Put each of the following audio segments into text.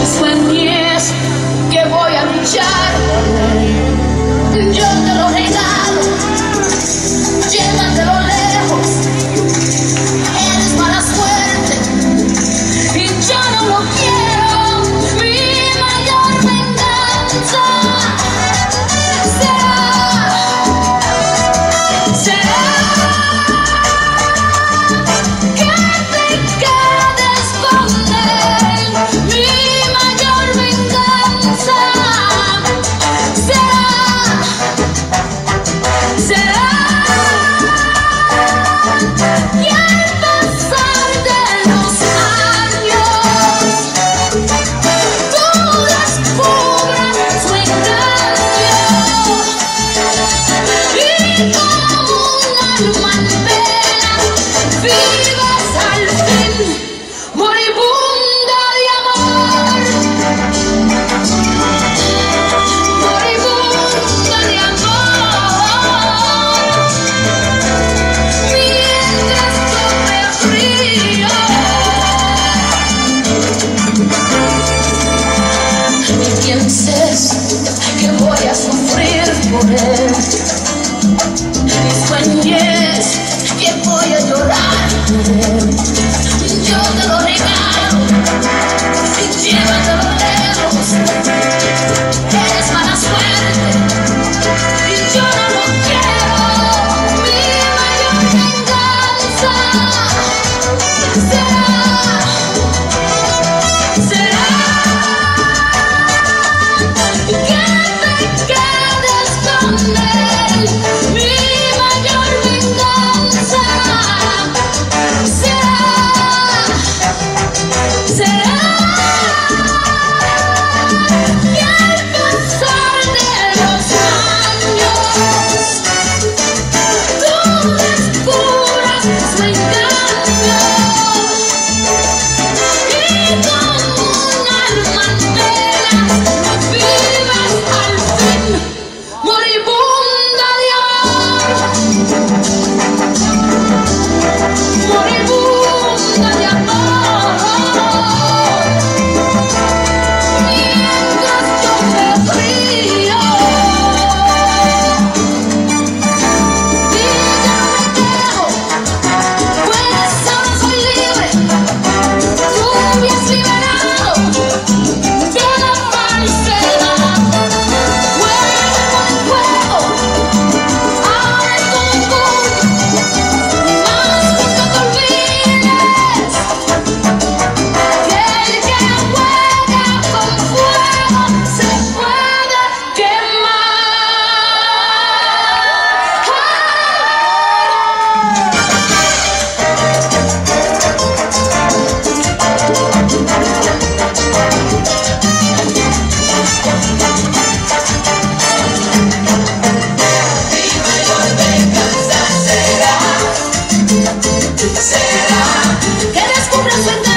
Los que voy a luchar. mujer será que descubra su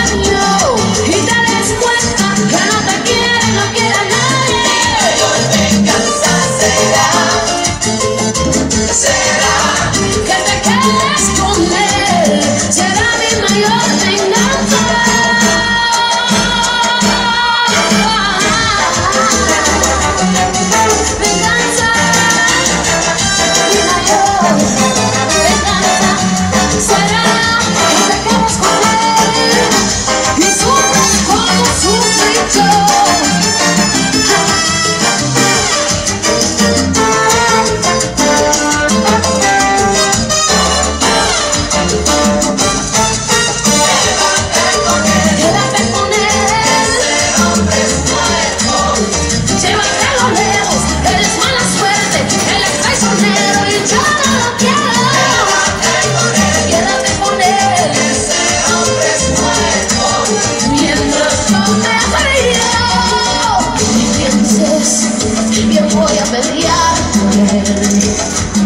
land